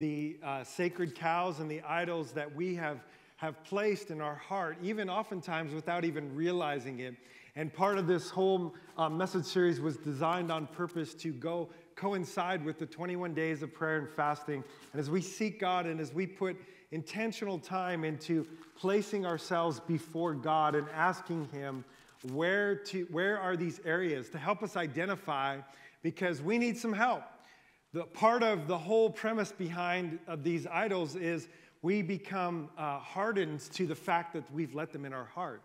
the uh, sacred cows and the idols that we have, have placed in our heart, even oftentimes without even realizing it. And part of this whole uh, message series was designed on purpose to go coincide with the 21 days of prayer and fasting. And as we seek God and as we put intentional time into placing ourselves before God and asking Him where, to, where are these areas to help us identify because we need some help. The part of the whole premise behind of these idols is we become uh, hardened to the fact that we've let them in our heart.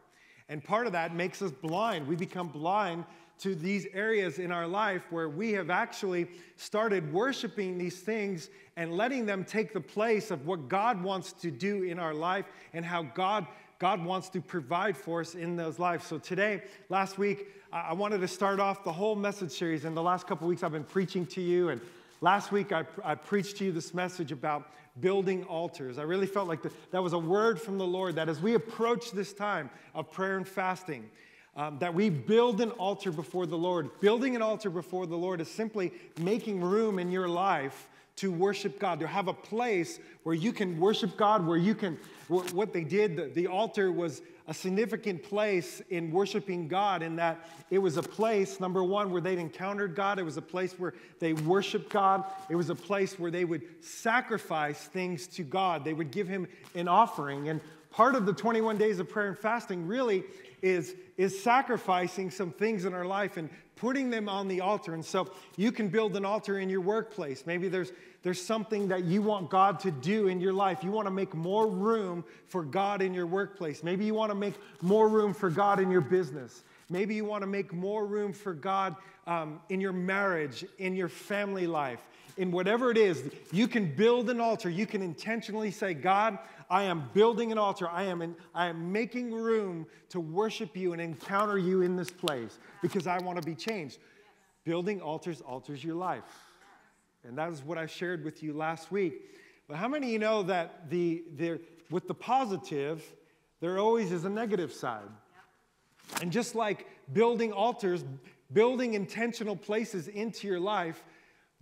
And part of that makes us blind. We become blind to these areas in our life where we have actually started worshiping these things and letting them take the place of what God wants to do in our life and how God God wants to provide for us in those lives. So today, last week, I wanted to start off the whole message series. In the last couple weeks, I've been preaching to you, and last week I, I preached to you this message about building altars. I really felt like the, that was a word from the Lord that as we approach this time of prayer and fasting, um, that we build an altar before the Lord. Building an altar before the Lord is simply making room in your life to worship God, to have a place where you can worship God, where you can, what they did, the, the, altar was a significant place in worshiping God, in that it was a place, number one, where they'd encountered God. It was a place where they worshiped God. It was a place where they would sacrifice things to God. They would give Him an offering. And part of the 21 days of prayer and fasting really is, is sacrificing some things in our life and putting them on the altar. And so you can build an altar in your workplace. Maybe there's, there's something that you want God to do in your life. You want to make more room for God in your workplace. Maybe you want to make more room for God in your business. Maybe you want to make more room for God um, in your marriage, in your family life, in whatever it is. You can build an altar. You can intentionally say, God, I am building an altar. I am, in, I am making room to worship you and encounter you in this place because I want to be changed. Building altars alters your life. And that is what I shared with you last week. But how many of you know that the, the, with the positive, there always is a negative side? And just like building altars, building intentional places into your life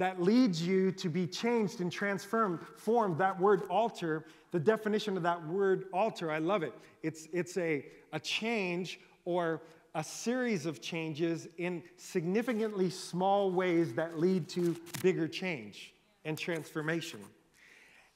that leads you to be changed and transformed, formed, that word alter, the definition of that word alter, I love it. It's, it's a, a change or a series of changes in significantly small ways that lead to bigger change and transformation.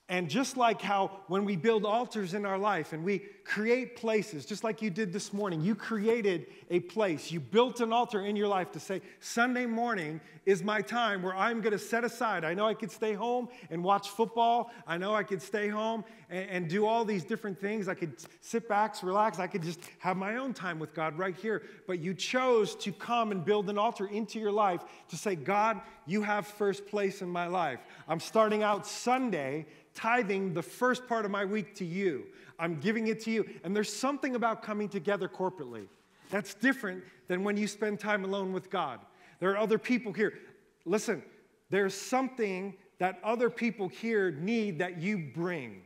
And just like how when we build altars in our life and we create places, just like you did this morning, you created a place. You built an altar in your life to say, Sunday morning is my time where I'm going to set aside. I know I could stay home and watch football. I know I could stay home and, and do all these different things. I could sit back, relax. I could just have my own time with God right here. But you chose to come and build an altar into your life to say, God, you have first place in my life. I'm starting out Sunday tithing the first part of my week to you. I'm giving it to you. And there's something about coming together corporately that's different than when you spend time alone with God. There are other people here. Listen, there's something that other people here need that you bring.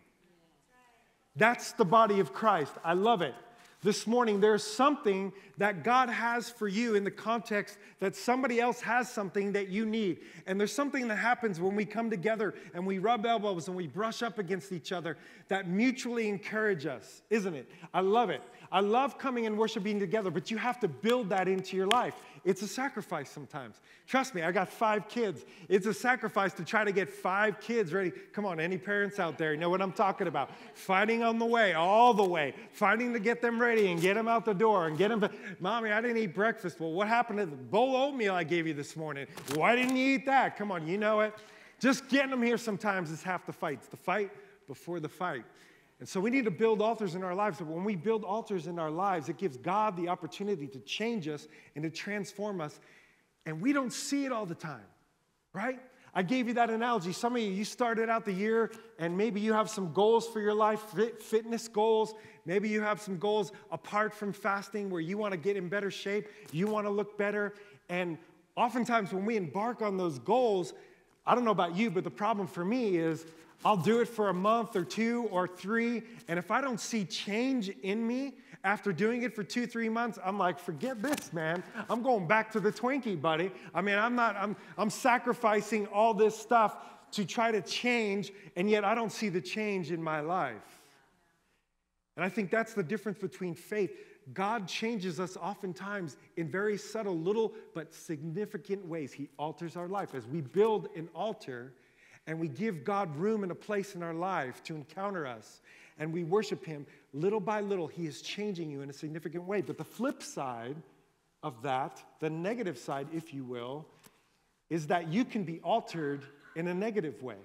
That's the body of Christ. I love it this morning, there's something that God has for you in the context that somebody else has something that you need. And there's something that happens when we come together and we rub elbows and we brush up against each other that mutually encourage us, isn't it? I love it. I love coming and worshiping together, but you have to build that into your life. It's a sacrifice sometimes. Trust me, I got five kids. It's a sacrifice to try to get five kids ready. Come on, any parents out there, you know what I'm talking about. Fighting on the way, all the way, fighting to get them ready and get them out the door and get them. Mommy, I didn't eat breakfast. Well, what happened to the bowl of oatmeal I gave you this morning? Why didn't you eat that? Come on, you know it. Just getting them here sometimes is half the fight. It's the fight before the fight. And so we need to build altars in our lives. But when we build altars in our lives, it gives God the opportunity to change us and to transform us. And we don't see it all the time, right? I gave you that analogy. Some of you, you started out the year and maybe you have some goals for your life, fitness goals. Maybe you have some goals apart from fasting where you want to get in better shape, you want to look better. And oftentimes when we embark on those goals, I don't know about you, but the problem for me is I'll do it for a month or two or three. And if I don't see change in me after doing it for two, three months, I'm like, forget this, man. I'm going back to the Twinkie, buddy. I mean, I'm not, I'm, I'm sacrificing all this stuff to try to change, and yet I don't see the change in my life. And I think that's the difference between faith. God changes us oftentimes in very subtle, little, but significant ways. He alters our life. As we build an altar and we give God room and a place in our life to encounter us and we worship Him, little by little, He is changing you in a significant way. But the flip side of that, the negative side, if you will, is that you can be altered in a negative way.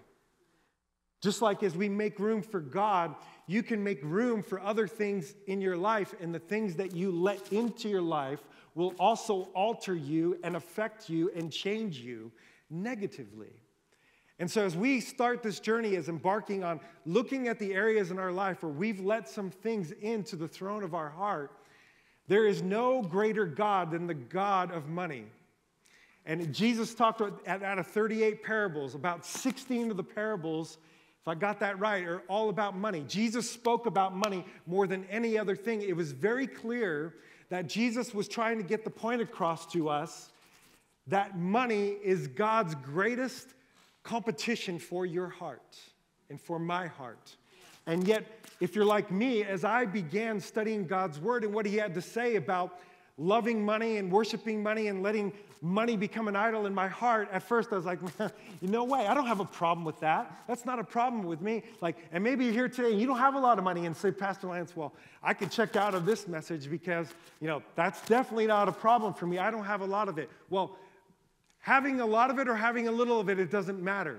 Just like as we make room for God, you can make room for other things in your life, and the things that you let into your life will also alter you and affect you and change you negatively. And so, as we start this journey as embarking on looking at the areas in our life where we've let some things into the throne of our heart, there is no greater God than the God of money. And Jesus talked out of 38 parables, about 16 of the parables if I got that right, are all about money. Jesus spoke about money more than any other thing. It was very clear that Jesus was trying to get the point across to us that money is God's greatest competition for your heart and for my heart. And yet, if you're like me, as I began studying God's word and what he had to say about loving money and worshiping money and letting money become an idol in my heart, at first I was like, no way, I don't have a problem with that. That's not a problem with me. Like, and maybe you're here today and you don't have a lot of money and say, Pastor Lance, well, I could check out of this message because, you know, that's definitely not a problem for me. I don't have a lot of it. Well, having a lot of it or having a little of it, it doesn't matter.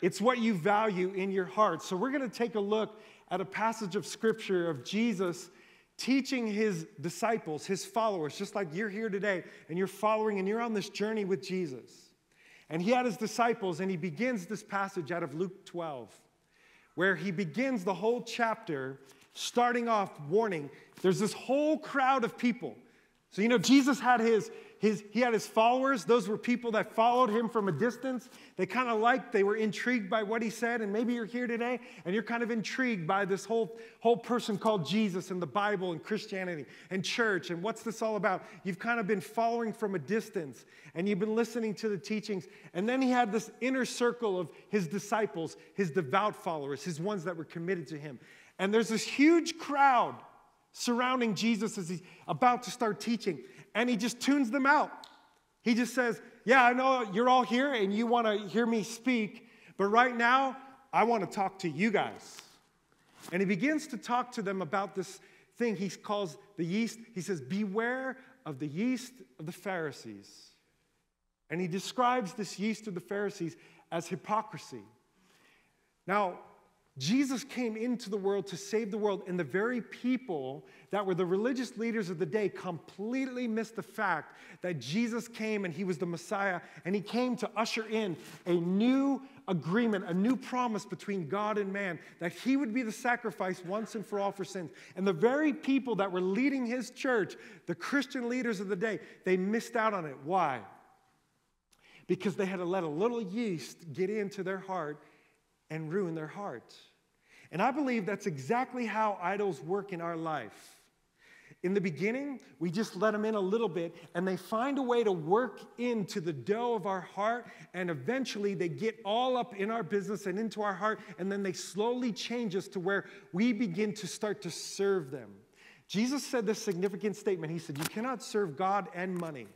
It's what you value in your heart. So we're going to take a look at a passage of scripture of Jesus teaching his disciples, his followers, just like you're here today and you're following and you're on this journey with Jesus. And he had his disciples, and he begins this passage out of Luke 12, where he begins the whole chapter starting off warning there's this whole crowd of people. So, you know, Jesus had his his, he had his followers. Those were people that followed him from a distance. They kind of liked, they were intrigued by what he said. And maybe you're here today and you're kind of intrigued by this whole, whole person called Jesus and the Bible and Christianity and church and what's this all about. You've kind of been following from a distance and you've been listening to the teachings. And then he had this inner circle of his disciples, his devout followers, his ones that were committed to him. And there's this huge crowd surrounding Jesus as he's about to start teaching and he just tunes them out. He just says, Yeah, I know you're all here and you want to hear me speak, but right now, I want to talk to you guys. And he begins to talk to them about this thing he calls the yeast. He says, Beware of the yeast of the Pharisees. And he describes this yeast of the Pharisees as hypocrisy. Now, Jesus came into the world to save the world, and the very people that were the religious leaders of the day completely missed the fact that Jesus came and he was the Messiah, and he came to usher in a new agreement, a new promise between God and man, that he would be the sacrifice once and for all for sins. And the very people that were leading his church, the Christian leaders of the day, they missed out on it. Why? Because they had to let a little yeast get into their heart and ruin their heart. And I believe that's exactly how idols work in our life. In the beginning, we just let them in a little bit, and they find a way to work into the dough of our heart, and eventually they get all up in our business and into our heart, and then they slowly change us to where we begin to start to serve them. Jesus said this significant statement. He said, You cannot serve God and money.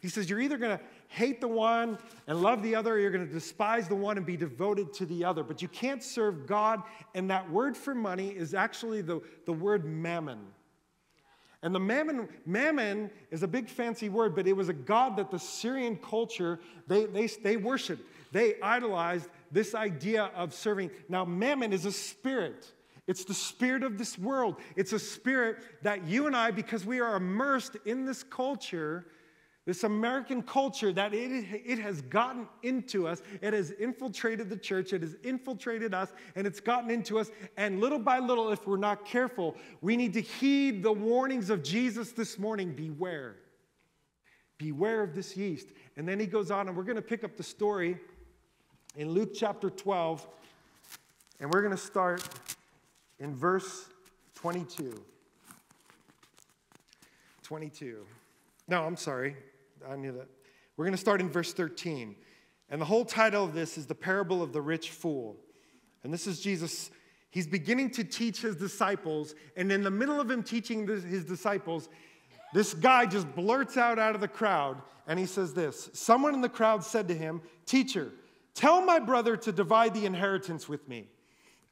He says, You're either going to hate the one and love the other, or you're going to despise the one and be devoted to the other. But you can't serve God. And that word for money is actually the, the word mammon. And the mammon, mammon is a big fancy word, but it was a god that the Syrian culture, they, they, they worshiped. They idolized this idea of serving. Now, mammon is a spirit. It's the spirit of this world. It's a spirit that you and I, because we are immersed in this culture, this American culture that it, it has gotten into us, it has infiltrated the church, it has infiltrated us, and it's gotten into us. And little by little, if we're not careful, we need to heed the warnings of Jesus this morning beware. Beware of this yeast. And then he goes on, and we're going to pick up the story in Luke chapter 12, and we're going to start in verse 22. 22. No, I'm sorry. I knew that. We're going to start in verse 13. And the whole title of this is The Parable of the Rich Fool. And this is Jesus. He's beginning to teach his disciples. And in the middle of him teaching his disciples, this guy just blurts out out of the crowd and he says this Someone in the crowd said to him, Teacher, tell my brother to divide the inheritance with me.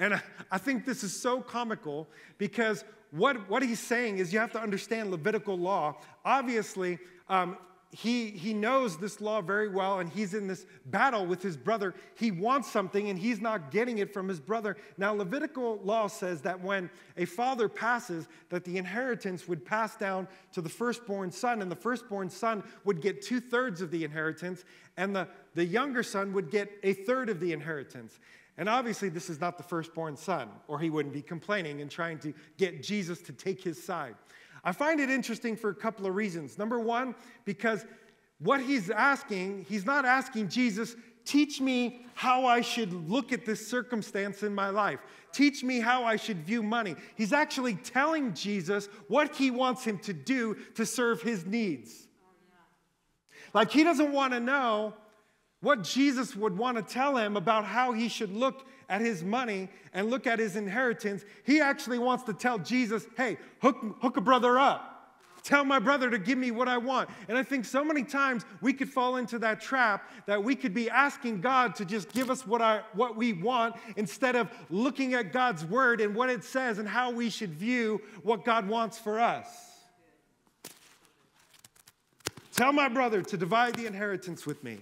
And I think this is so comical because what, what he's saying is you have to understand Levitical law. Obviously, um, he, he knows this law very well and he's in this battle with his brother. He wants something and he's not getting it from his brother. Now, Levitical law says that when a father passes, that the inheritance would pass down to the firstborn son, and the firstborn son would get two thirds of the inheritance, and the, the younger son would get a third of the inheritance. And obviously, this is not the firstborn son, or he wouldn't be complaining and trying to get Jesus to take his side. I find it interesting for a couple of reasons. Number one, because what he's asking, he's not asking Jesus, teach me how I should look at this circumstance in my life. Teach me how I should view money. He's actually telling Jesus what he wants him to do to serve his needs. Like he doesn't want to know what Jesus would want to tell him about how he should look at his money and look at his inheritance. He actually wants to tell Jesus, hey, hook, hook a brother up. Tell my brother to give me what I want. And I think so many times we could fall into that trap that we could be asking God to just give us what, I, what we want instead of looking at God's word and what it says and how we should view what God wants for us. Tell my brother to divide the inheritance with me.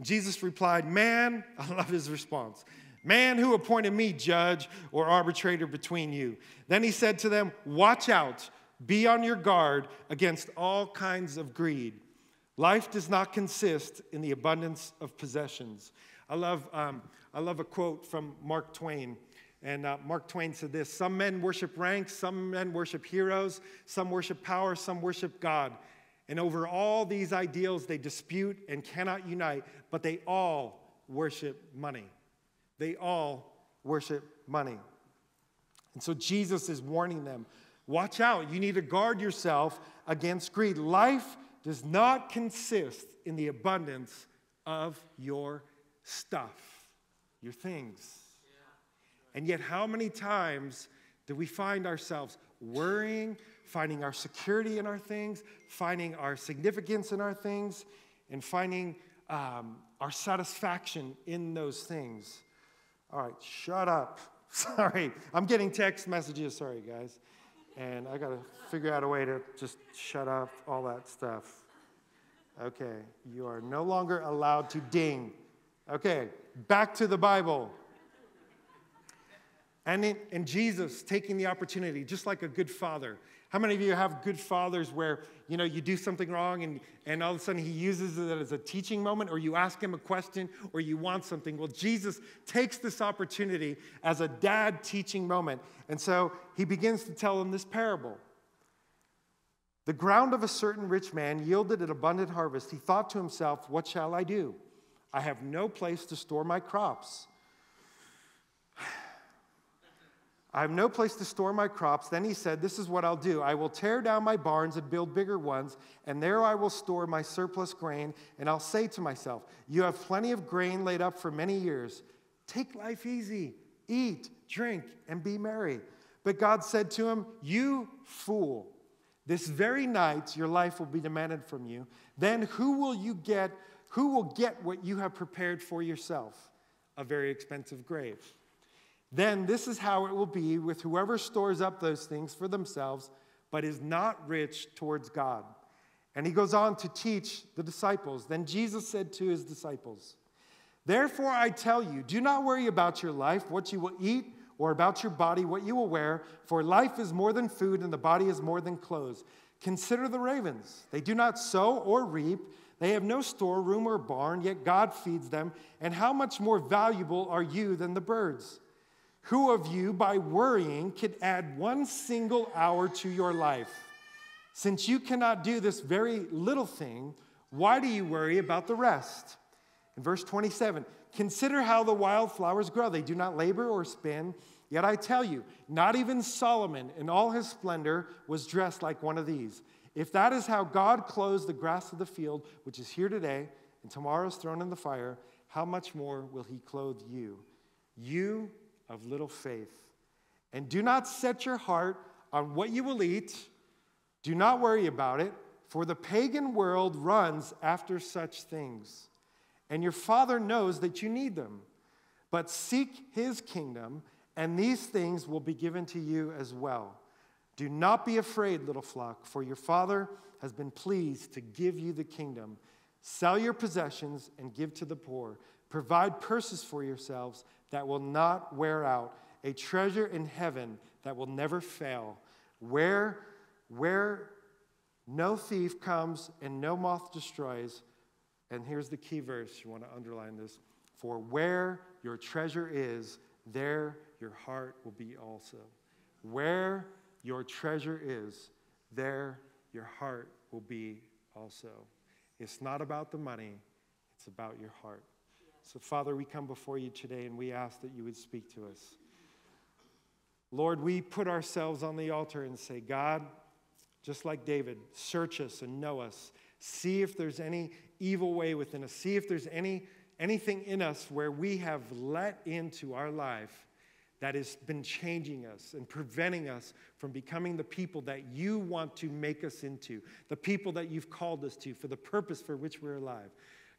Jesus replied, Man, I love his response. Man, who appointed me judge or arbitrator between you? Then he said to them, Watch out, be on your guard against all kinds of greed. Life does not consist in the abundance of possessions. I love, um, I love a quote from Mark Twain. And uh, Mark Twain said this Some men worship ranks, some men worship heroes, some worship power, some worship God. And over all these ideals, they dispute and cannot unite, but they all worship money. They all worship money. And so Jesus is warning them watch out. You need to guard yourself against greed. Life does not consist in the abundance of your stuff, your things. And yet, how many times do we find ourselves worrying, finding our security in our things, finding our significance in our things, and finding um, our satisfaction in those things. All right, shut up. Sorry, I'm getting text messages. Sorry, guys. And I got to figure out a way to just shut up all that stuff. Okay, you are no longer allowed to ding. Okay, back to the Bible. And, in, and Jesus taking the opportunity, just like a good father, how many of you have good fathers where, you know, you do something wrong and, and all of a sudden he uses it as a teaching moment or you ask him a question or you want something? Well, Jesus takes this opportunity as a dad teaching moment. And so he begins to tell him this parable. The ground of a certain rich man yielded an abundant harvest. He thought to himself, What shall I do? I have no place to store my crops. I have no place to store my crops. Then he said, This is what I'll do. I will tear down my barns and build bigger ones, and there I will store my surplus grain. And I'll say to myself, You have plenty of grain laid up for many years. Take life easy, eat, drink, and be merry. But God said to him, You fool, this very night your life will be demanded from you. Then who will you get? Who will get what you have prepared for yourself? A very expensive grave. Then this is how it will be with whoever stores up those things for themselves, but is not rich towards God. And he goes on to teach the disciples. Then Jesus said to his disciples, Therefore I tell you, do not worry about your life, what you will eat, or about your body, what you will wear, for life is more than food, and the body is more than clothes. Consider the ravens. They do not sow or reap, they have no storeroom or barn, yet God feeds them. And how much more valuable are you than the birds? Who of you, by worrying, could add one single hour to your life? Since you cannot do this very little thing, why do you worry about the rest? In verse 27, consider how the wildflowers grow. They do not labor or spin. Yet I tell you, not even Solomon in all his splendor was dressed like one of these. If that is how God clothes the grass of the field, which is here today and tomorrow is thrown in the fire, how much more will he clothe you? You of little faith. And do not set your heart on what you will eat. Do not worry about it, for the pagan world runs after such things. And your Father knows that you need them. But seek his kingdom, and these things will be given to you as well. Do not be afraid, little flock, for your Father has been pleased to give you the kingdom. Sell your possessions and give to the poor. Provide purses for yourselves that will not wear out, a treasure in heaven that will never fail, where, where no thief comes and no moth destroys. And here's the key verse you want to underline this for where your treasure is, there your heart will be also. Where your treasure is, there your heart will be also. It's not about the money, it's about your heart. So, Father, we come before you today and we ask that you would speak to us. Lord, we put ourselves on the altar and say, God, just like David, search us and know us. See if there's any evil way within us. See if there's any, anything in us where we have let into our life that has been changing us and preventing us from becoming the people that you want to make us into, the people that you've called us to for the purpose for which we're alive.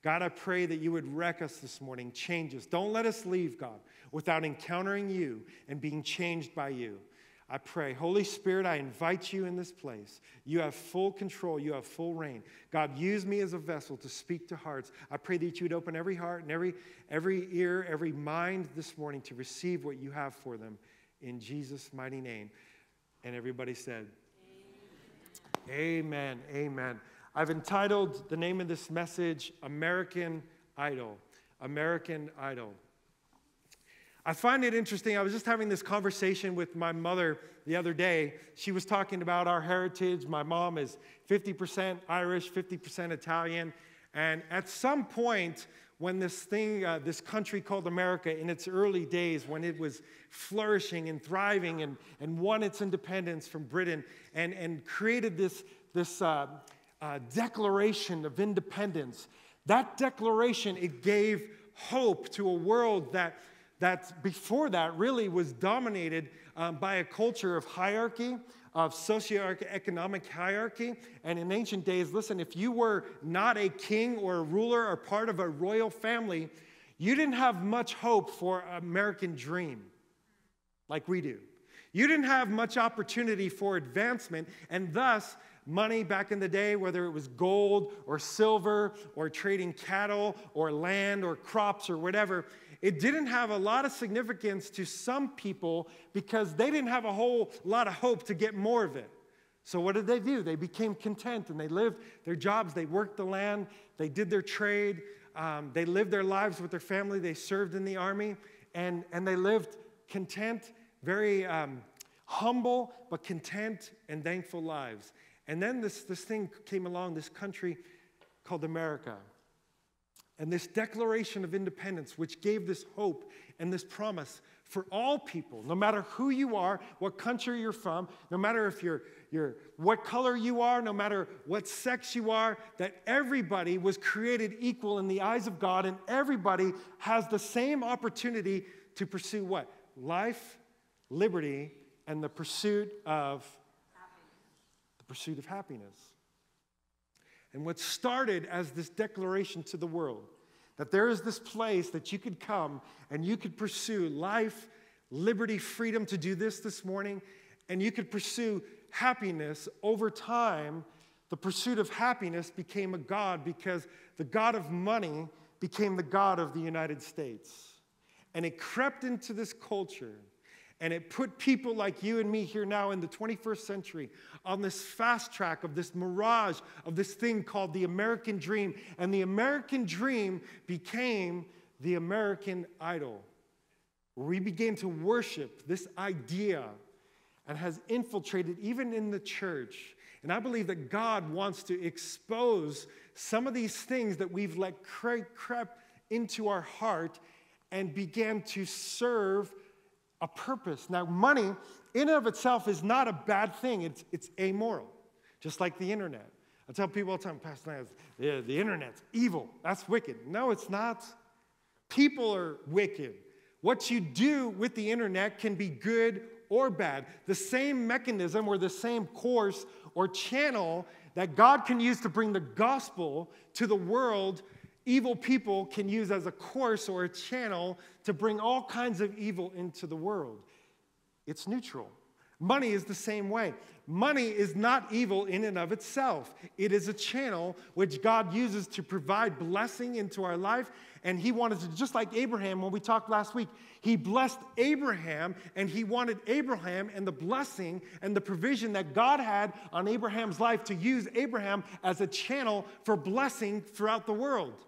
God, I pray that you would wreck us this morning, change us. Don't let us leave, God, without encountering you and being changed by you. I pray, Holy Spirit, I invite you in this place. You have full control, you have full reign. God, use me as a vessel to speak to hearts. I pray that you would open every heart and every, every ear, every mind this morning to receive what you have for them in Jesus' mighty name. And everybody said, Amen. Amen. Amen. I've entitled the name of this message American Idol. American Idol. I find it interesting. I was just having this conversation with my mother the other day. She was talking about our heritage. My mom is 50% Irish, 50% Italian. And at some point, when this thing, uh, this country called America, in its early days, when it was flourishing and thriving and, and won its independence from Britain and, and created this, this uh, uh, declaration of independence, that declaration, it gave hope to a world that that before that really was dominated um, by a culture of hierarchy, of socioeconomic hierarchy. And in ancient days, listen, if you were not a king or a ruler or part of a royal family, you didn't have much hope for American dream like we do. You didn't have much opportunity for advancement, and thus, money back in the day, whether it was gold or silver or trading cattle or land or crops or whatever, it didn't have a lot of significance to some people because they didn't have a whole lot of hope to get more of it. So, what did they do? They became content and they lived their jobs, they worked the land, they did their trade, um, they lived their lives with their family, they served in the army, and, and they lived content, very um, humble, but content and thankful lives. And then this, this thing came along, this country called America. And this declaration of independence, which gave this hope and this promise for all people, no matter who you are, what country you're from, no matter if you're, you're what color you are, no matter what sex you are, that everybody was created equal in the eyes of God, and everybody has the same opportunity to pursue what? Life, liberty, and the pursuit of the pursuit of happiness. And what started as this declaration to the world that there is this place that you could come and you could pursue life, liberty, freedom to do this this morning, and you could pursue happiness over time. The pursuit of happiness became a God because the God of money became the God of the United States. And it crept into this culture and it put people like you and me here now in the 21st century on this fast track of this mirage of this thing called the American dream. And the American dream became the American idol. We began to worship this idea and has infiltrated even in the church. And I believe that God wants to expose some of these things that we've let creep into our heart and began to serve a purpose. Now, money in and of itself is not a bad thing, it's, it's amoral. just like the internet. I tell people all the time, Pastor yeah, the internet's evil. That's wicked. No, it's not. People are wicked. What you do with the internet can be good or bad. The same mechanism or the same course or channel that God can use to bring the gospel to the world, evil people can use as a course or a channel to bring all kinds of evil into the world. It's neutral. Money is the same way. Money is not evil in and of itself. It is a channel which God uses to provide blessing into our life. And He wanted to, just like Abraham, when we talked last week, He blessed Abraham and He wanted Abraham and the blessing and the provision that God had on Abraham's life to use Abraham as a channel for blessing throughout the world.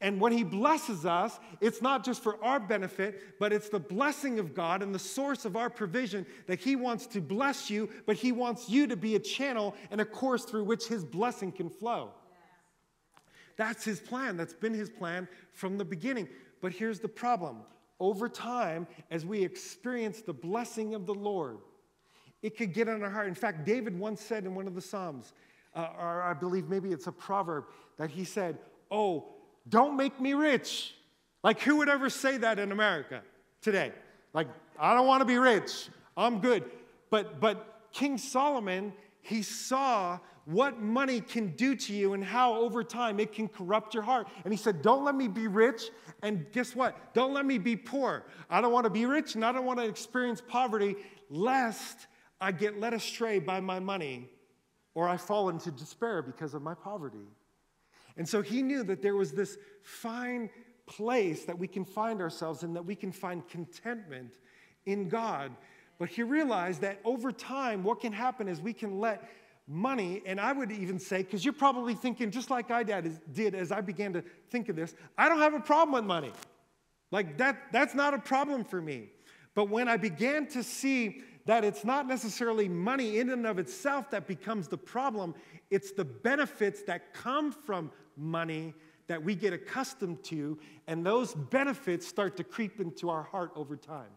And when He blesses us, it's not just for our benefit, but it's the blessing of God and the source of our provision that He wants to bless you, but He wants you to be a channel and a course through which His blessing can flow. That's His plan. That's been His plan from the beginning. But here's the problem over time, as we experience the blessing of the Lord, it could get on our heart. In fact, David once said in one of the Psalms, uh, or I believe maybe it's a proverb, that he said, Oh, don't make me rich. Like, who would ever say that in America today? Like, I don't want to be rich. I'm good. But, but King Solomon, he saw what money can do to you and how over time it can corrupt your heart. And he said, Don't let me be rich. And guess what? Don't let me be poor. I don't want to be rich and I don't want to experience poverty, lest I get led astray by my money or I fall into despair because of my poverty. And so he knew that there was this fine place that we can find ourselves in, that we can find contentment in God. But he realized that over time, what can happen is we can let money, and I would even say, because you're probably thinking, just like I did as I began to think of this, I don't have a problem with money. Like that, that's not a problem for me. But when I began to see that it's not necessarily money in and of itself that becomes the problem, it's the benefits that come from money that we get accustomed to, and those benefits start to creep into our heart over time.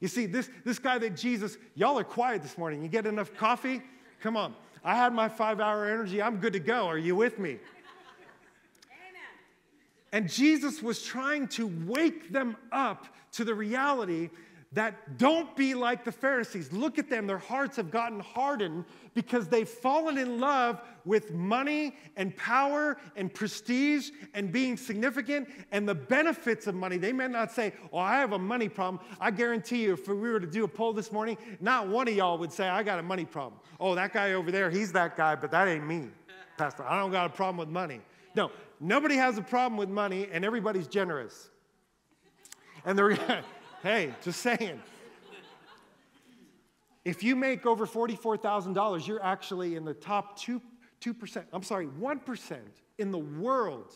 You see, this, this guy that Jesus, y'all are quiet this morning. You get enough coffee? Come on. I had my five hour energy. I'm good to go. Are you with me? Amen. And Jesus was trying to wake them up to the reality that don't be like the Pharisees. Look at them, their hearts have gotten hardened because they've fallen in love with money and power and prestige and being significant and the benefits of money. They may not say, Oh, I have a money problem. I guarantee you, if we were to do a poll this morning, not one of y'all would say, I got a money problem. Oh, that guy over there, he's that guy, but that ain't me, Pastor. I don't got a problem with money. No, nobody has a problem with money and everybody's generous. And the Hey, just saying. If you make over $44,000, you're actually in the top 2, 2%, I'm sorry, 1% in the world.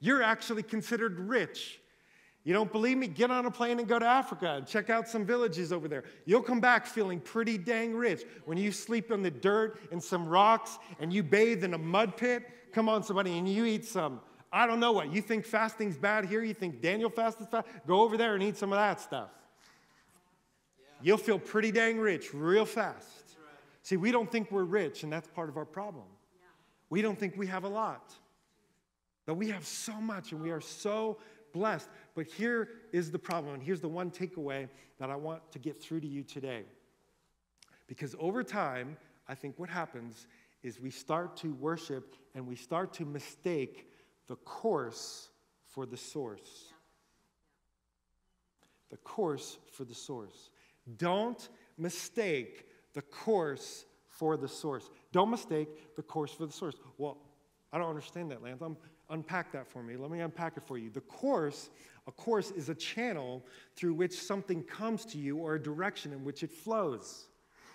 You're actually considered rich. You don't believe me? Get on a plane and go to Africa and check out some villages over there. You'll come back feeling pretty dang rich. When you sleep in the dirt and some rocks and you bathe in a mud pit, come on, somebody, and you eat some I don't know what. You think fasting's bad here? You think Daniel fasted fast? Go over there and eat some of that stuff. Yeah. You'll feel pretty dang rich real fast. Right. See, we don't think we're rich, and that's part of our problem. Yeah. We don't think we have a lot. But we have so much, and we are so blessed. But here is the problem, and here's the one takeaway that I want to get through to you today. Because over time, I think what happens is we start to worship and we start to mistake the course for the source. The course for the source. Don't mistake the course for the source. Don't mistake the course for the source. Well, I don't understand that, Lance. Um, unpack that for me. Let me unpack it for you. The course, a course is a channel through which something comes to you or a direction in which it flows.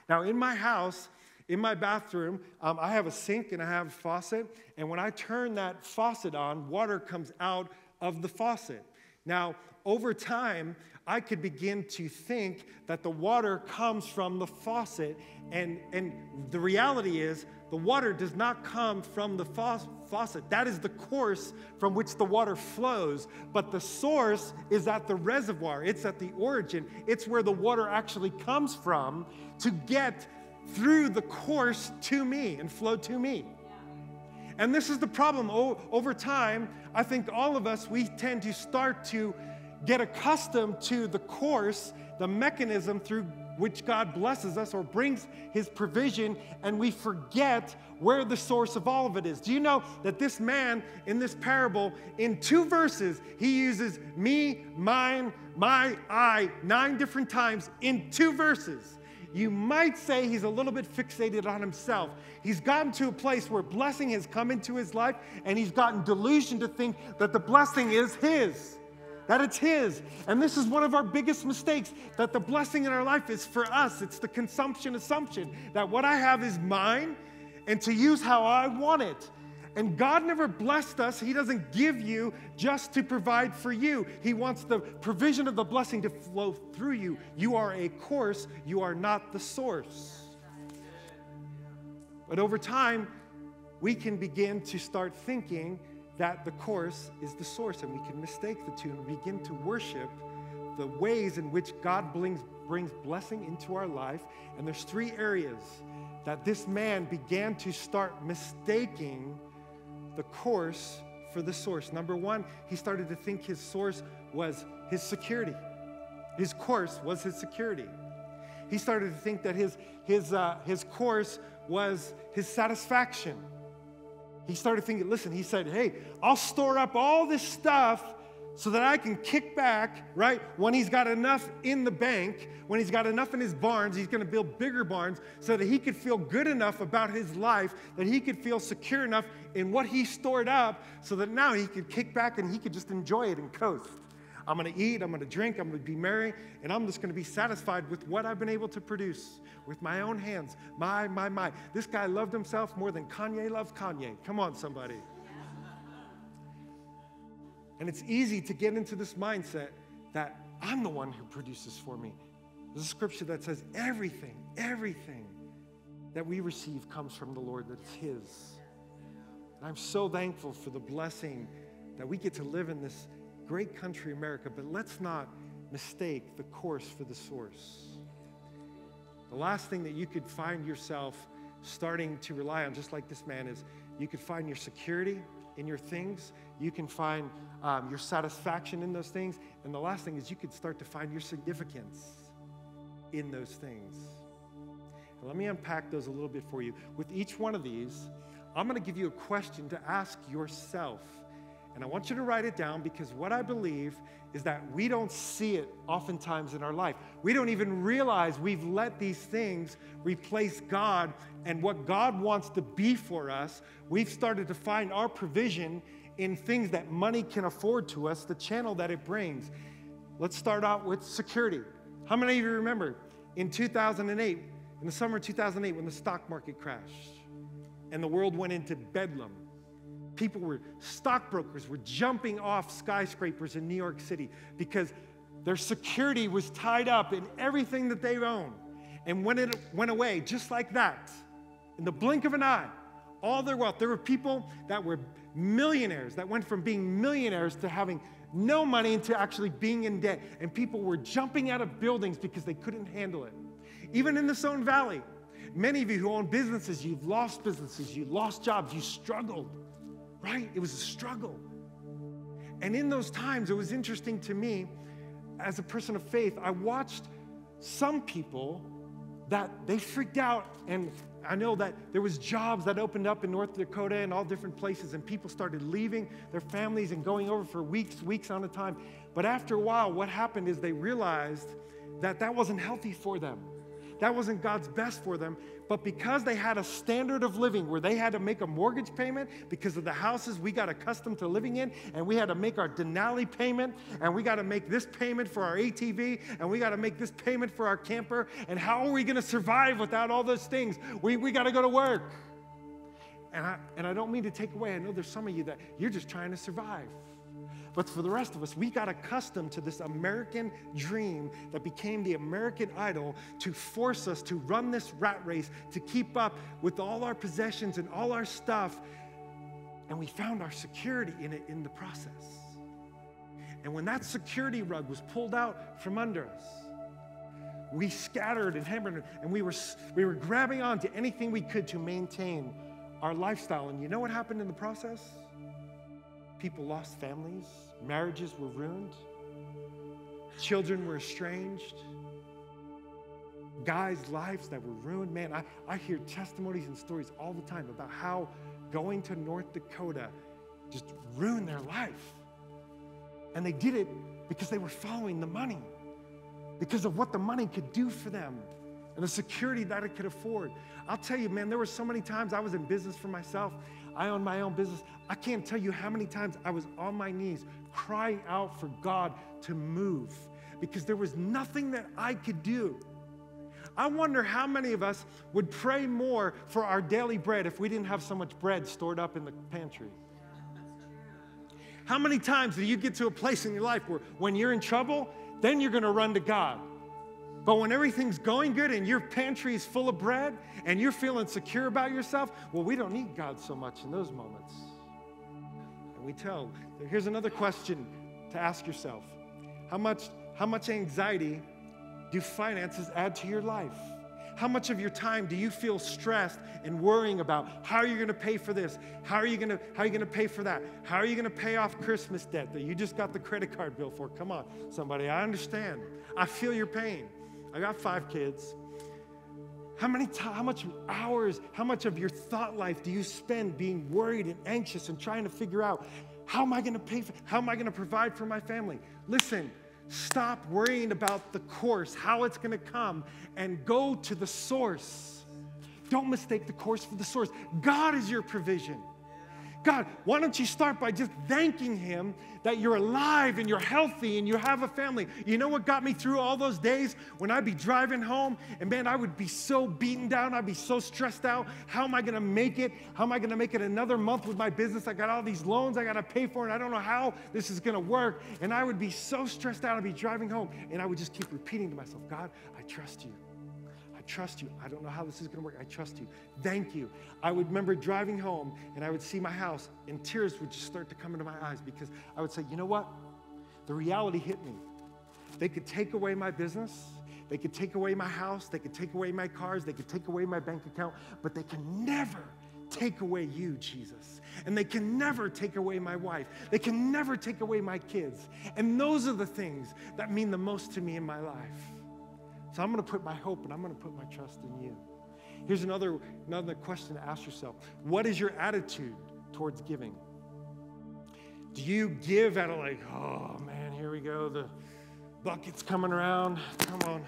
Now, in my house, in my bathroom, um, I have a sink and I have a faucet, and when I turn that faucet on, water comes out of the faucet. Now, over time, I could begin to think that the water comes from the faucet, and, and the reality is the water does not come from the faucet. That is the course from which the water flows, but the source is at the reservoir, it's at the origin, it's where the water actually comes from to get through the course to me and flow to me. And this is the problem. O- over time, I think all of us, we tend to start to get accustomed to the course, the mechanism through which God blesses us or brings his provision, and we forget where the source of all of it is. Do you know that this man in this parable, in two verses, he uses me, mine, my, I, nine different times in two verses? You might say he's a little bit fixated on himself. He's gotten to a place where blessing has come into his life, and he's gotten delusion to think that the blessing is his that it's His. And this is one of our biggest mistakes that the blessing in our life is for us. It's the consumption assumption that what I have is mine and to use how I want it. And God never blessed us. He doesn't give you just to provide for you. He wants the provision of the blessing to flow through you. You are a course, you are not the source. But over time, we can begin to start thinking that the course is the source, and we can mistake the two and begin to worship the ways in which God brings, brings blessing into our life. And there's three areas that this man began to start mistaking the course for the source. Number one, he started to think his source was his security. His course was his security. He started to think that his, his, uh, his course was his satisfaction. He started thinking, listen, he said, hey, I'll store up all this stuff so that I can kick back, right? When he's got enough in the bank, when he's got enough in his barns, he's gonna build bigger barns so that he could feel good enough about his life, that he could feel secure enough in what he stored up, so that now he could kick back and he could just enjoy it and coast. I'm gonna eat, I'm gonna drink, I'm gonna be merry, and I'm just gonna be satisfied with what I've been able to produce with my own hands. My, my, my. This guy loved himself more than Kanye loved Kanye. Come on, somebody. And it's easy to get into this mindset that I'm the one who produces for me. There's a scripture that says everything, everything that we receive comes from the Lord, that it's His. And I'm so thankful for the blessing that we get to live in this great country, America, but let's not mistake the course for the source. The last thing that you could find yourself starting to rely on, just like this man, is you could find your security in your things. You can find um, your satisfaction in those things. And the last thing is you could start to find your significance in those things. And let me unpack those a little bit for you. With each one of these, I'm going to give you a question to ask yourself. And I want you to write it down because what I believe is that we don't see it oftentimes in our life. We don't even realize we've let these things replace God and what God wants to be for us. We've started to find our provision in things that money can afford to us, the channel that it brings. Let's start out with security. How many of you remember in 2008, in the summer of 2008, when the stock market crashed and the world went into bedlam? People were, stockbrokers were jumping off skyscrapers in New York City because their security was tied up in everything that they owned. And when it went away, just like that, in the blink of an eye, all their wealth, there were people that were millionaires that went from being millionaires to having no money into actually being in debt. And people were jumping out of buildings because they couldn't handle it. Even in the Stone Valley, many of you who own businesses, you've lost businesses, you lost jobs, you struggled right? It was a struggle. And in those times, it was interesting to me as a person of faith, I watched some people that they freaked out and I know that there was jobs that opened up in North Dakota and all different places and people started leaving their families and going over for weeks, weeks on a time. But after a while, what happened is they realized that that wasn't healthy for them. That wasn't God's best for them. But because they had a standard of living where they had to make a mortgage payment because of the houses we got accustomed to living in, and we had to make our Denali payment, and we got to make this payment for our ATV, and we got to make this payment for our camper, and how are we going to survive without all those things? We, we got to go to work. And I, and I don't mean to take away, I know there's some of you that you're just trying to survive. But for the rest of us, we got accustomed to this American dream that became the American idol to force us to run this rat race, to keep up with all our possessions and all our stuff. And we found our security in it in the process. And when that security rug was pulled out from under us, we scattered and hammered and we were, we were grabbing on to anything we could to maintain our lifestyle. And you know what happened in the process? People lost families, marriages were ruined, children were estranged, guys' lives that were ruined. Man, I, I hear testimonies and stories all the time about how going to North Dakota just ruined their life. And they did it because they were following the money, because of what the money could do for them and the security that it could afford. I'll tell you, man, there were so many times I was in business for myself. I own my own business. I can't tell you how many times I was on my knees crying out for God to move because there was nothing that I could do. I wonder how many of us would pray more for our daily bread if we didn't have so much bread stored up in the pantry. How many times do you get to a place in your life where when you're in trouble, then you're going to run to God? But when everything's going good and your pantry is full of bread and you're feeling secure about yourself, well, we don't need God so much in those moments. And we tell. Here's another question to ask yourself How much, how much anxiety do finances add to your life? How much of your time do you feel stressed and worrying about how are you going to pay for this? How are you going to how are you going to pay for that? How are you going to pay off Christmas debt that you just got the credit card bill for? Come on, somebody, I understand. I feel your pain. I got 5 kids. How many t- how much hours, how much of your thought life do you spend being worried and anxious and trying to figure out how am I going to pay for how am I going to provide for my family? Listen, Stop worrying about the course, how it's going to come, and go to the source. Don't mistake the course for the source. God is your provision. God, why don't you start by just thanking Him that you're alive and you're healthy and you have a family? You know what got me through all those days when I'd be driving home and man, I would be so beaten down. I'd be so stressed out. How am I going to make it? How am I going to make it another month with my business? I got all these loans I got to pay for and I don't know how this is going to work. And I would be so stressed out. I'd be driving home and I would just keep repeating to myself, God, I trust you trust you. I don't know how this is going to work. I trust you. Thank you. I would remember driving home and I would see my house and tears would just start to come into my eyes because I would say, you know what? The reality hit me. They could take away my business. They could take away my house. They could take away my cars. They could take away my bank account, but they can never take away you, Jesus. And they can never take away my wife. They can never take away my kids. And those are the things that mean the most to me in my life. So I'm going to put my hope and I'm going to put my trust in you. Here's another, another question to ask yourself What is your attitude towards giving? Do you give out of like, oh man, here we go, the bucket's coming around. Come on,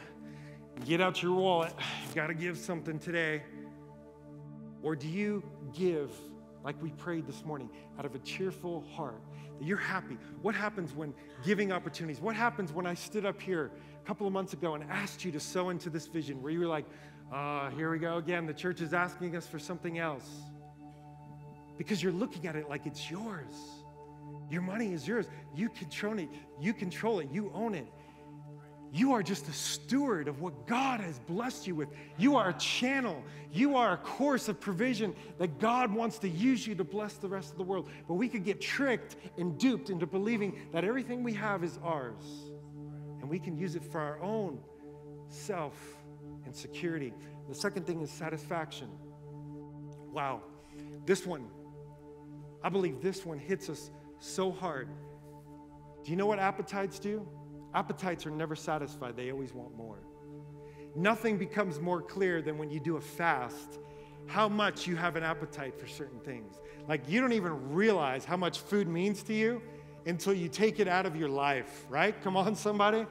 get out your wallet. You got to give something today. Or do you give like we prayed this morning out of a cheerful heart? That you're happy. What happens when giving opportunities? What happens when I stood up here couple of months ago and asked you to sow into this vision where you were like, uh, here we go again. The church is asking us for something else. Because you're looking at it like it's yours. Your money is yours. You control it. You control it. You own it. You are just a steward of what God has blessed you with. You are a channel. You are a course of provision that God wants to use you to bless the rest of the world. But we could get tricked and duped into believing that everything we have is ours and we can use it for our own self and security. The second thing is satisfaction. Wow, this one, I believe this one hits us so hard. Do you know what appetites do? Appetites are never satisfied, they always want more. Nothing becomes more clear than when you do a fast how much you have an appetite for certain things. Like you don't even realize how much food means to you until you take it out of your life, right? Come on, somebody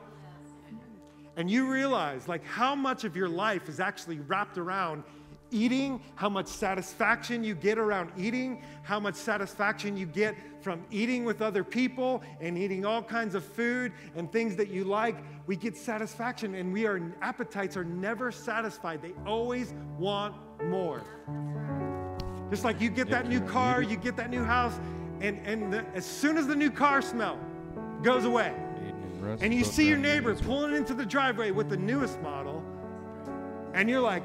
and you realize like how much of your life is actually wrapped around eating, how much satisfaction you get around eating, how much satisfaction you get from eating with other people and eating all kinds of food and things that you like. We get satisfaction and we are appetites are never satisfied. They always want more. Just like you get that new car, you get that new house, and, and the, as soon as the new car smell goes away, and you see your neighbor pulling into the driveway with the newest model, and you're like,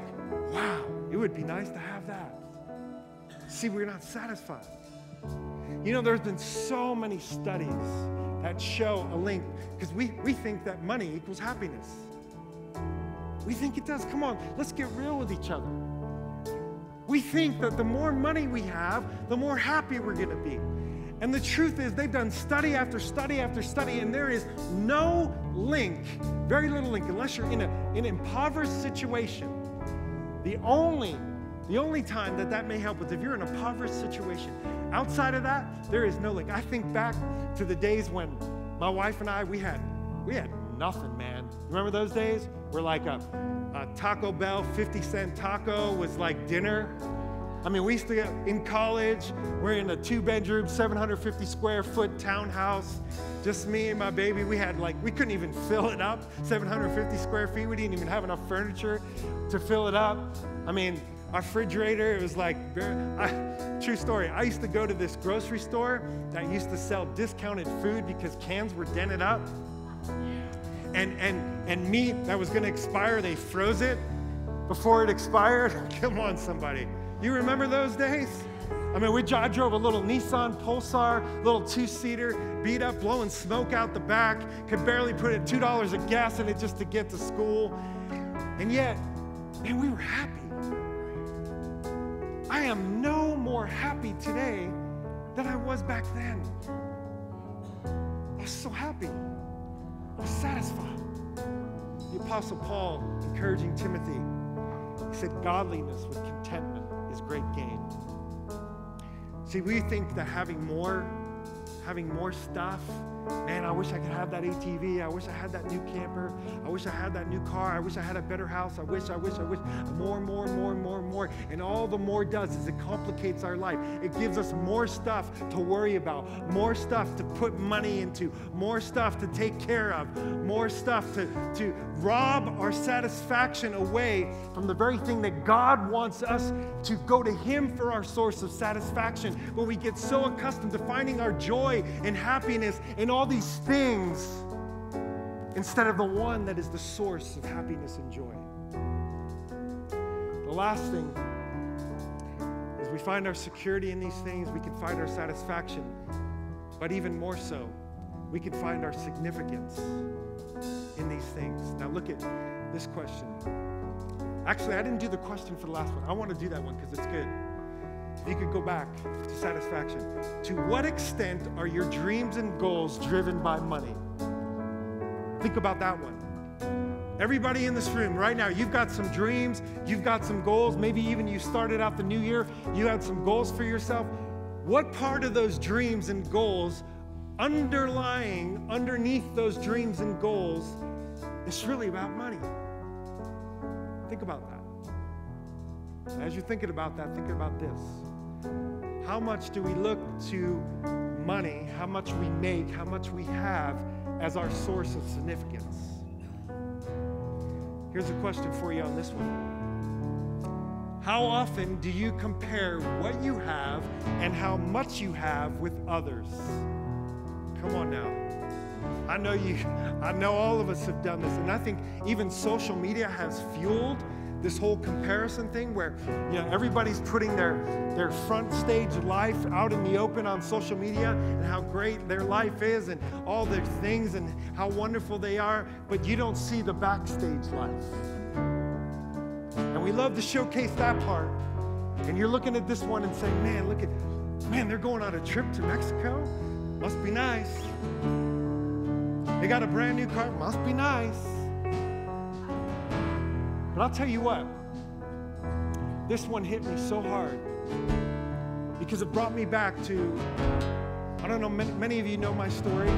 wow, it would be nice to have that. See, we're not satisfied. You know, there's been so many studies that show a link because we, we think that money equals happiness. We think it does. Come on, let's get real with each other. We think that the more money we have, the more happy we're going to be. And the truth is, they've done study after study after study, and there is no link, very little link, unless you're in a, an impoverished situation. The only, the only time that that may help is if you're in a impoverished situation. Outside of that, there is no link. I think back to the days when my wife and I, we had, we had nothing, man. Remember those days? We're like a, a Taco Bell 50 cent taco was like dinner. I mean, we used to get in college, we're in a two bedroom, 750 square foot townhouse. Just me and my baby. We had like, we couldn't even fill it up, 750 square feet. We didn't even have enough furniture to fill it up. I mean, our refrigerator, it was like, I, true story. I used to go to this grocery store that used to sell discounted food because cans were dented up. And, and, and meat that was going to expire, they froze it before it expired. Come on, somebody. You remember those days? I mean, we, drove a little Nissan Pulsar, little two seater, beat up, blowing smoke out the back, could barely put it $2 of gas in it just to get to school. And yet, man, we were happy. I am no more happy today than I was back then. I was so happy. I was satisfied. The Apostle Paul encouraging Timothy, he said, Godliness with contentment is great gain. See, we think that having more, having more stuff, man, I wish I could have that ATV. I wish I had that new camper. I wish I had that new car. I wish I had a better house. I wish, I wish, I wish. More, more, more, more, more. And all the more does is it complicates our life. It gives us more stuff to worry about, more stuff to put money into, more stuff to take care of, more stuff to, to rob our satisfaction away from the very thing that God wants us to go to Him for our source of satisfaction. But we get so accustomed to finding our joy and happiness in all these things instead of the one that is the source of happiness and joy. The last thing is we find our security in these things, we can find our satisfaction, but even more so, we can find our significance in these things. Now, look at this question. Actually, I didn't do the question for the last one. I want to do that one because it's good. You could go back to satisfaction. To what extent are your dreams and goals driven by money? Think about that one. Everybody in this room right now, you've got some dreams, you've got some goals. Maybe even you started out the new year, you had some goals for yourself. What part of those dreams and goals, underlying, underneath those dreams and goals, is really about money? Think about that. As you're thinking about that, think about this. How much do we look to money, how much we make, how much we have as our source of significance? Here's a question for you on this one. How often do you compare what you have and how much you have with others? Come on now. I know you, I know all of us have done this, and I think even social media has fueled this whole comparison thing where you know everybody's putting their their front stage life out in the open on social media and how great their life is and all their things and how wonderful they are but you don't see the backstage life. And we love to showcase that part. And you're looking at this one and saying man look at man they're going on a trip to mexico? Must be nice. They got a brand new car? Must be nice but I'll tell you what, this one hit me so hard because it brought me back to, I don't know, many, many of you know my story.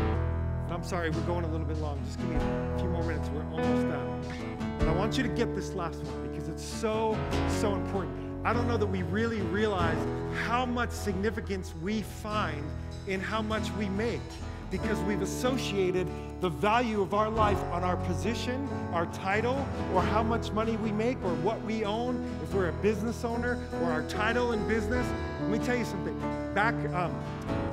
I'm sorry, we're going a little bit long. Just give me a few more minutes. We're almost done. But I want you to get this last one because it's so, so important. I don't know that we really realize how much significance we find in how much we make because we've associated the value of our life on our position, our title, or how much money we make, or what we own, if we're a business owner, or our title in business. Let me tell you something. Back, um,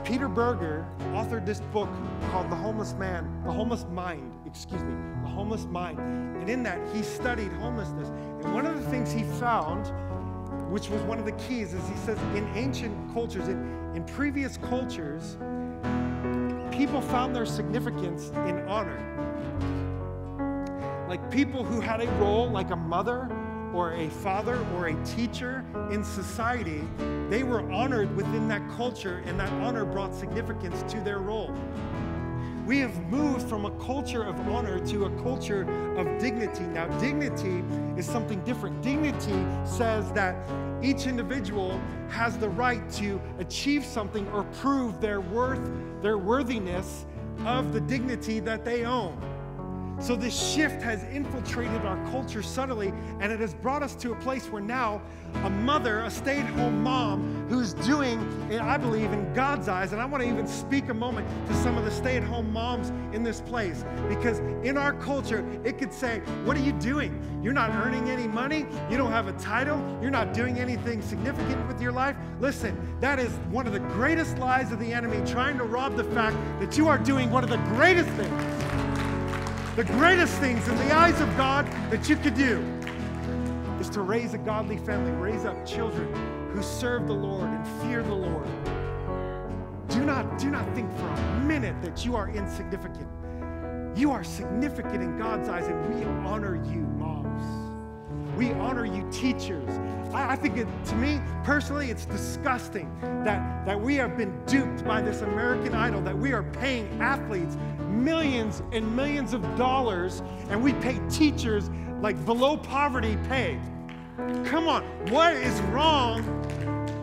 Peter Berger authored this book called The Homeless Man, The Homeless Mind, excuse me, The Homeless Mind. And in that, he studied homelessness. And one of the things he found, which was one of the keys, is he says in ancient cultures, in, in previous cultures, people found their significance in honor. like people who had a role like a mother or a father or a teacher in society, they were honored within that culture, and that honor brought significance to their role. We have moved from a culture of honor to a culture of dignity. Now, dignity is something different. Dignity says that each individual has the right to achieve something or prove their worth, their worthiness of the dignity that they own. So, this shift has infiltrated our culture subtly, and it has brought us to a place where now a mother, a stay at home mom, who's doing, I believe, in God's eyes, and I want to even speak a moment to some of the stay at home moms in this place, because in our culture, it could say, What are you doing? You're not earning any money, you don't have a title, you're not doing anything significant with your life. Listen, that is one of the greatest lies of the enemy, trying to rob the fact that you are doing one of the greatest things the greatest things in the eyes of God that you could do is to raise a godly family, raise up children who serve the Lord and fear the Lord. Do not, do not think for a minute that you are insignificant. You are significant in God's eyes, and we honor you, moms. We honor you, teachers. I, I think it, to me personally, it's disgusting that, that we have been duped by this American Idol, that we are paying athletes millions and millions of dollars, and we pay teachers like below poverty pay. Come on, what is wrong?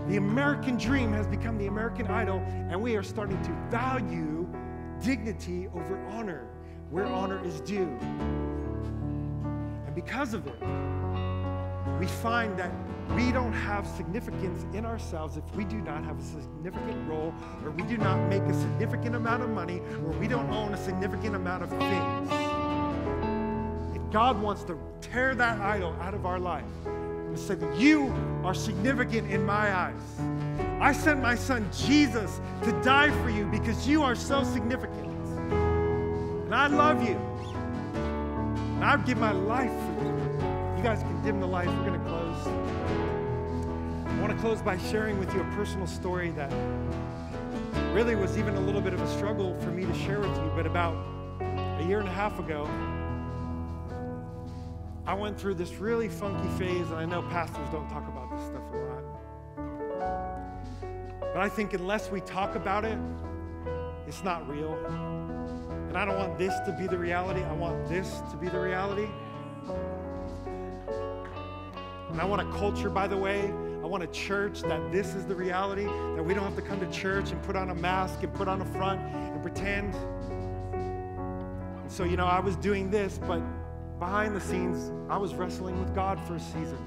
The American dream has become the American idol, and we are starting to value dignity over honor, where honor is due. And because of it, we find that we don't have significance in ourselves if we do not have a significant role, or we do not make a significant amount of money, or we don't own a significant amount of things. And God wants to tear that idol out of our life and say that you are significant in my eyes. I sent my son Jesus to die for you because you are so significant. And I love you. And I'd give my life for you. You guys can dim the lights. We're going to close. I want to close by sharing with you a personal story that really was even a little bit of a struggle for me to share with you. But about a year and a half ago, I went through this really funky phase, and I know pastors don't talk about this stuff a lot. But I think unless we talk about it, it's not real. And I don't want this to be the reality. I want this to be the reality. And I want a culture, by the way, I want a church that this is the reality, that we don't have to come to church and put on a mask and put on a front and pretend. And so, you know, I was doing this, but behind the scenes, I was wrestling with God for a season.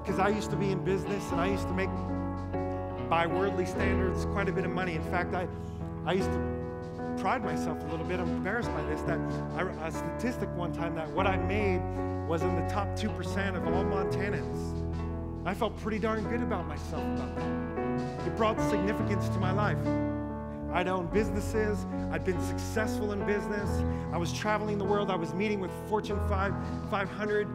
Because I used to be in business and I used to make, by worldly standards, quite a bit of money. In fact, I, I used to pride myself a little bit. I'm embarrassed by this. That I, a statistic one time that what I made was in the top 2% of all Montanans. I felt pretty darn good about myself about that. It brought significance to my life. I'd owned businesses. I'd been successful in business. I was traveling the world. I was meeting with Fortune 5, 500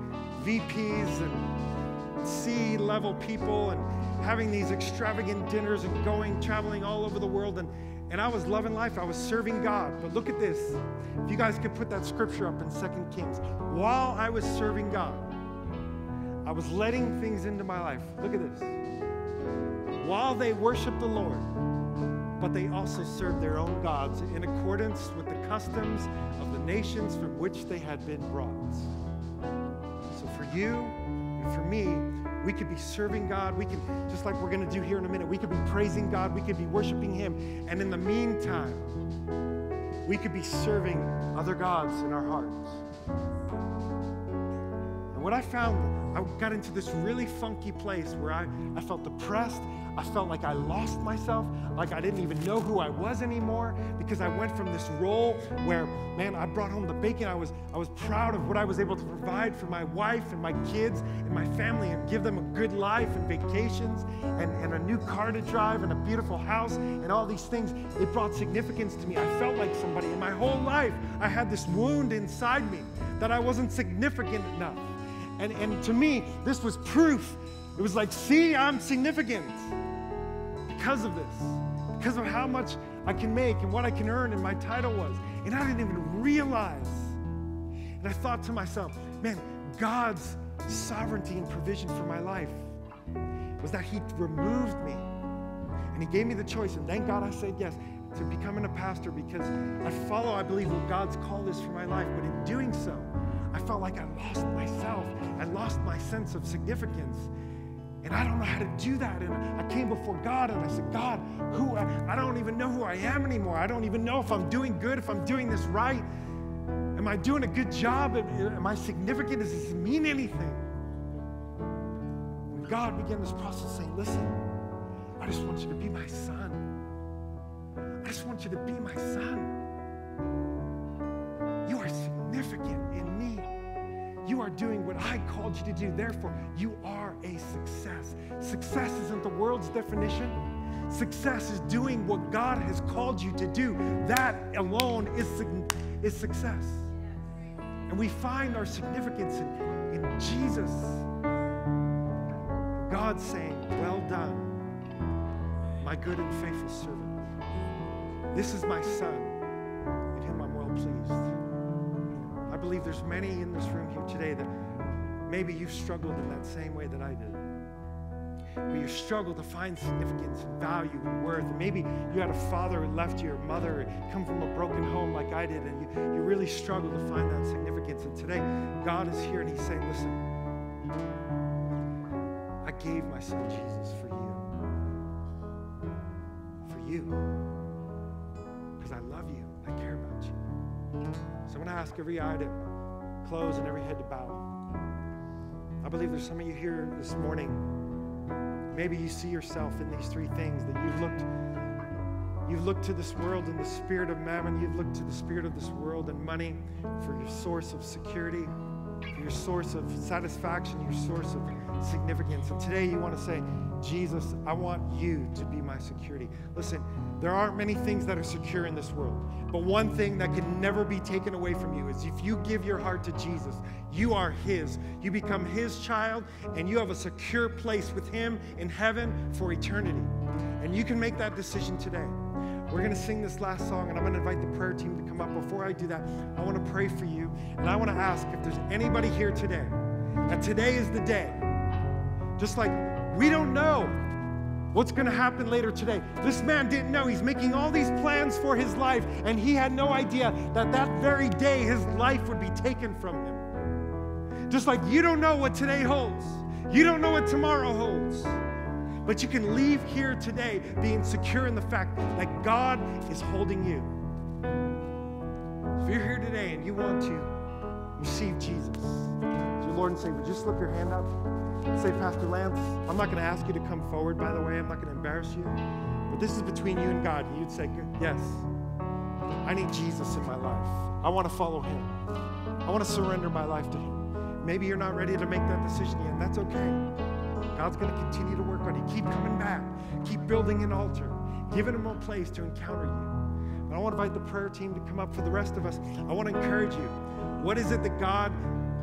VPs and C level people and having these extravagant dinners and going, traveling all over the world. And, and I was loving life. I was serving God. But look at this. If you guys could put that scripture up in Second Kings. While I was serving God, I was letting things into my life. Look at this. While they worshiped the Lord, but they also served their own gods in accordance with the customs of the nations from which they had been brought. So for you and for me, we could be serving God. We could, just like we're going to do here in a minute, we could be praising God. We could be worshiping Him. And in the meantime, we could be serving other gods in our hearts. What I found, I got into this really funky place where I, I felt depressed. I felt like I lost myself, like I didn't even know who I was anymore because I went from this role where, man, I brought home the bacon. I was, I was proud of what I was able to provide for my wife and my kids and my family and give them a good life and vacations and, and a new car to drive and a beautiful house and all these things. It brought significance to me. I felt like somebody. In my whole life, I had this wound inside me that I wasn't significant enough. And, and to me, this was proof. It was like, see, I'm significant because of this, because of how much I can make and what I can earn and my title was. And I didn't even realize And I thought to myself, man, God's sovereignty and provision for my life was that He removed me and He gave me the choice. And thank God I said yes to becoming a pastor because I follow, I believe, what God's call is for my life. But in doing so, I felt like I lost myself. I lost my sense of significance. And I don't know how to do that. And I came before God and I said, God, who I, I don't even know who I am anymore. I don't even know if I'm doing good, if I'm doing this right. Am I doing a good job? Am I significant? Does this mean anything? When God began this process saying, listen, I just want you to be my son. I just want you to be my son. You are significant. You are doing what I called you to do. Therefore, you are a success. Success isn't the world's definition. Success is doing what God has called you to do. That alone is, is success. And we find our significance in, in Jesus. God saying, Well done, my good and faithful servant. This is my son, in whom I'm well pleased. Believe there's many in this room here today that maybe you've struggled in that same way that I did. Where you struggle to find significance and value and worth. And maybe you had a father who left you, or mother, come from a broken home like I did, and you, you really struggle to find that significance. And today, God is here and He's saying, Listen, I gave my son Jesus for you. For you ask every eye to close and every head to bow. I believe there's some of you here this morning. Maybe you see yourself in these three things that you've looked You've looked to this world and the spirit of mammon. You've looked to the spirit of this world and money for your source of security, for your source of satisfaction, your source of significance. And today you want to say, Jesus, I want you to be my security. Listen, there aren't many things that are secure in this world, but one thing that can never be taken away from you is if you give your heart to Jesus, you are His. You become His child, and you have a secure place with Him in heaven for eternity. And you can make that decision today. We're going to sing this last song, and I'm going to invite the prayer team to come up. Before I do that, I want to pray for you, and I want to ask if there's anybody here today that today is the day. Just like we don't know what's going to happen later today. This man didn't know. He's making all these plans for his life, and he had no idea that that very day his life would be taken from him. Just like you don't know what today holds, you don't know what tomorrow holds. But you can leave here today being secure in the fact that God is holding you. If you're here today and you want to receive Jesus your Lord and Savior, just slip your hand up say, Pastor Lance, I'm not going to ask you to come forward, by the way. I'm not going to embarrass you. But this is between you and God. And you'd say, Yes, I need Jesus in my life. I want to follow him. I want to surrender my life to him. Maybe you're not ready to make that decision yet, and that's okay. God's going to continue to work on you. Keep coming back. Keep building an altar, giving him a place to encounter you. But I want to invite the prayer team to come up for the rest of us. I want to encourage you. What is it that God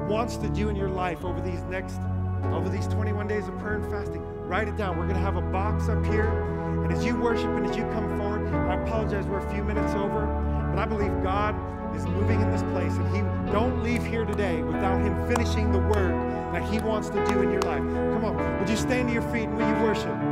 wants to do in your life over these next over these 21 days of prayer and fasting. Write it down. We're going to have a box up here. And as you worship and as you come forward, I apologize, we're a few minutes over, but I believe God is moving in this place. And He don't leave here today without Him finishing the work that He wants to do in your life. Come on, would you stand to your feet and will you worship?